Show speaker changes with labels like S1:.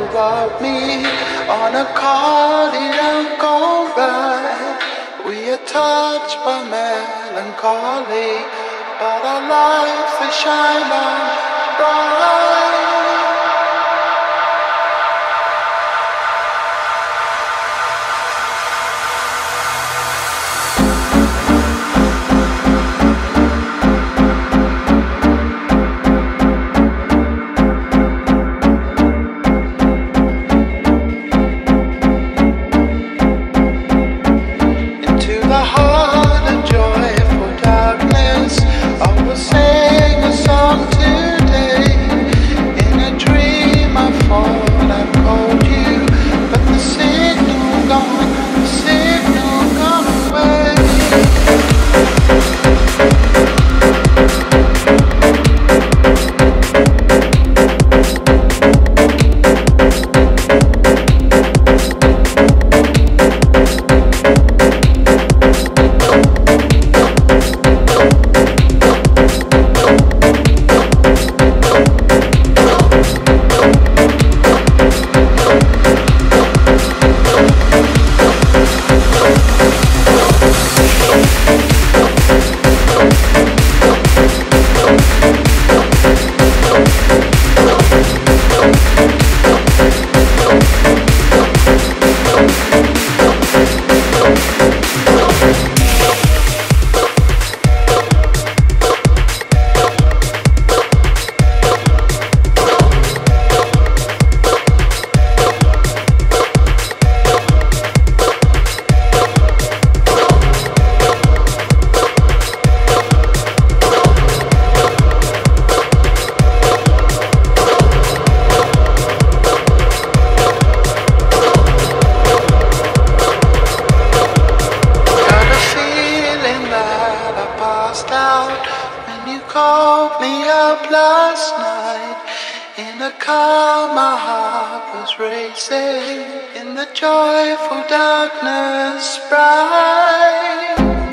S1: without me on a cardiac ride. We are touched by melancholy, but our lives they shine on A car, my heart was racing in the joyful darkness bright.